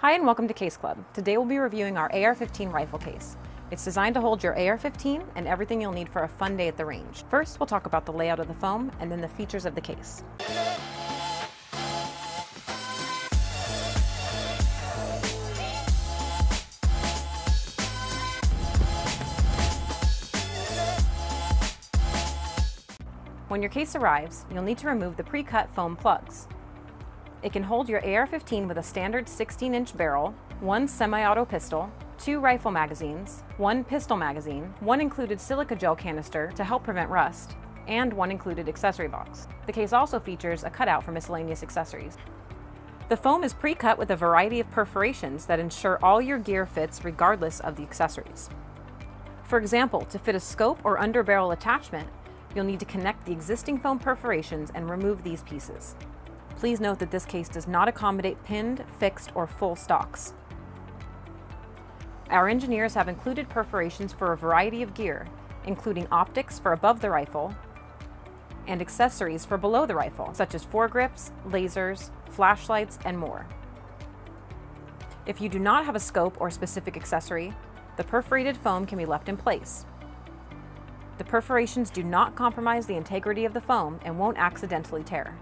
Hi and welcome to Case Club. Today we'll be reviewing our AR-15 rifle case. It's designed to hold your AR-15 and everything you'll need for a fun day at the range. First, we'll talk about the layout of the foam and then the features of the case. When your case arrives, you'll need to remove the pre-cut foam plugs. It can hold your AR-15 with a standard 16-inch barrel, one semi-auto pistol, two rifle magazines, one pistol magazine, one included silica gel canister to help prevent rust, and one included accessory box. The case also features a cutout for miscellaneous accessories. The foam is pre-cut with a variety of perforations that ensure all your gear fits regardless of the accessories. For example, to fit a scope or underbarrel attachment, you'll need to connect the existing foam perforations and remove these pieces. Please note that this case does not accommodate pinned, fixed, or full stocks. Our engineers have included perforations for a variety of gear, including optics for above the rifle and accessories for below the rifle, such as foregrips, lasers, flashlights, and more. If you do not have a scope or specific accessory, the perforated foam can be left in place. The perforations do not compromise the integrity of the foam and won't accidentally tear.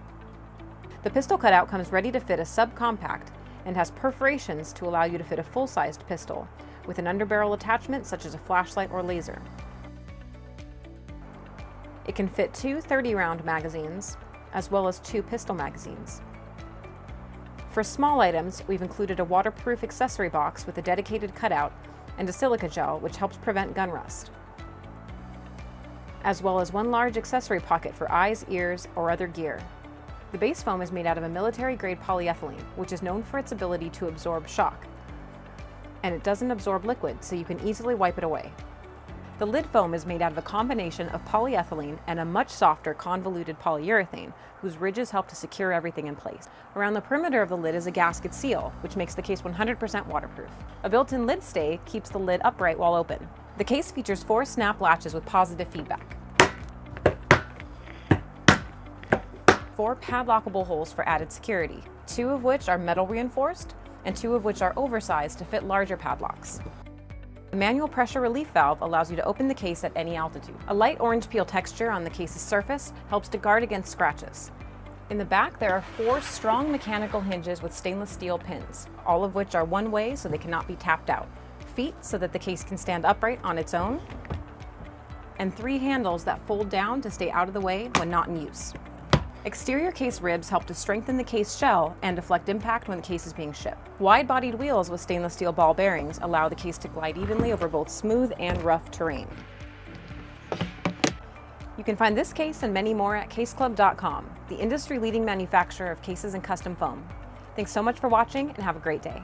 The pistol cutout comes ready to fit a subcompact and has perforations to allow you to fit a full-sized pistol with an underbarrel attachment such as a flashlight or laser. It can fit two 30-round magazines as well as two pistol magazines. For small items, we've included a waterproof accessory box with a dedicated cutout and a silica gel which helps prevent gun rust, as well as one large accessory pocket for eyes, ears, or other gear. The base foam is made out of a military-grade polyethylene, which is known for its ability to absorb shock. And it doesn't absorb liquid, so you can easily wipe it away. The lid foam is made out of a combination of polyethylene and a much softer convoluted polyurethane, whose ridges help to secure everything in place. Around the perimeter of the lid is a gasket seal, which makes the case 100% waterproof. A built-in lid stay keeps the lid upright while open. The case features four snap latches with positive feedback. Four padlockable holes for added security, two of which are metal reinforced and two of which are oversized to fit larger padlocks. The manual pressure relief valve allows you to open the case at any altitude. A light orange peel texture on the case's surface helps to guard against scratches. In the back, there are four strong mechanical hinges with stainless steel pins, all of which are one way so they cannot be tapped out, feet so that the case can stand upright on its own, and three handles that fold down to stay out of the way when not in use. Exterior case ribs help to strengthen the case shell and deflect impact when the case is being shipped. Wide-bodied wheels with stainless steel ball bearings allow the case to glide evenly over both smooth and rough terrain. You can find this case and many more at caseclub.com, the industry-leading manufacturer of cases and custom foam. Thanks so much for watching and have a great day.